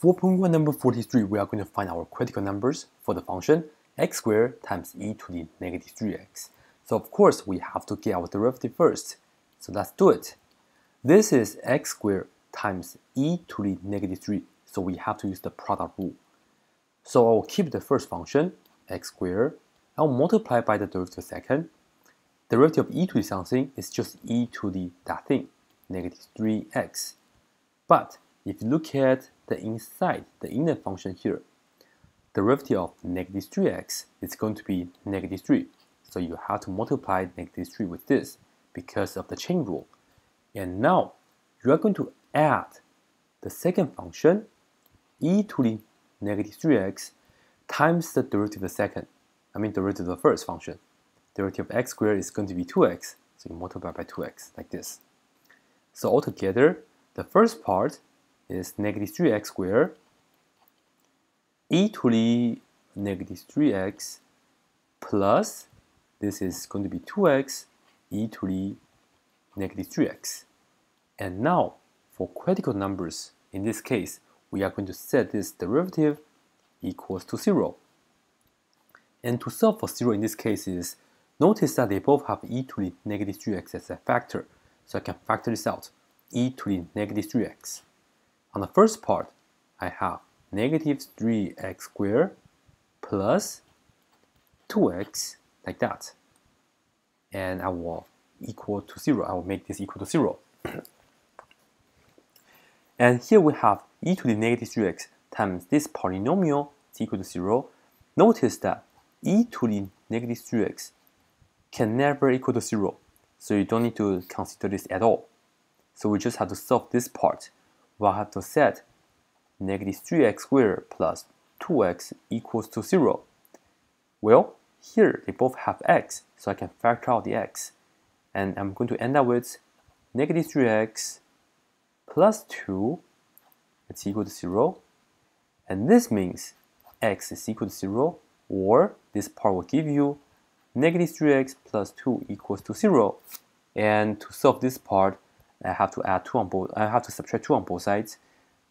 For point one number 43, we are going to find our critical numbers for the function x squared times e to the negative 3x. So of course, we have to get our derivative first. So let's do it. This is x squared times e to the negative 3, so we have to use the product rule. So I'll keep the first function, x squared, I'll multiply by the derivative second. Derivative of e to the something is just e to the that thing, negative 3x. But if you look at the inside, the inner function here, the derivative of negative 3x is going to be negative 3. So you have to multiply negative 3 with this because of the chain rule. And now you are going to add the second function, e to the negative 3x times the derivative of the second, I mean derivative of the first function. Derivative of x squared is going to be 2x, so you multiply by 2x like this. So altogether, the first part is negative 3x squared e to the negative 3x plus this is going to be 2x e to the negative 3x. And now for critical numbers, in this case, we are going to set this derivative equals to 0. And to solve for 0 in this case is, notice that they both have e to the negative 3x as a factor. So I can factor this out, e to the negative 3x. On the first part, I have negative 3x squared plus 2x like that. And I will equal to 0. I will make this equal to 0. and here we have e to the negative 3x times this polynomial is equal to 0. Notice that e to the negative 3x can never equal to 0. So you don't need to consider this at all. So we just have to solve this part we'll have to set negative 3x squared plus 2x equals to 0. Well, here they both have x, so I can factor out the x. And I'm going to end up with negative 3x plus 2 it's equal to 0. And this means x is equal to 0, or this part will give you negative 3x plus 2 equals to 0. And to solve this part, I have to add 2 on both, I have to subtract 2 on both sides.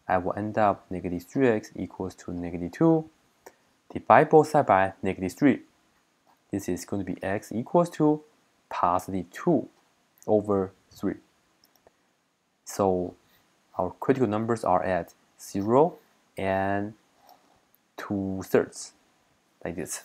I will end up negative 3x equals to negative 2. Divide both sides by negative 3. This is going to be x equals to positive 2 over 3. So our critical numbers are at 0 and 2 thirds, like this.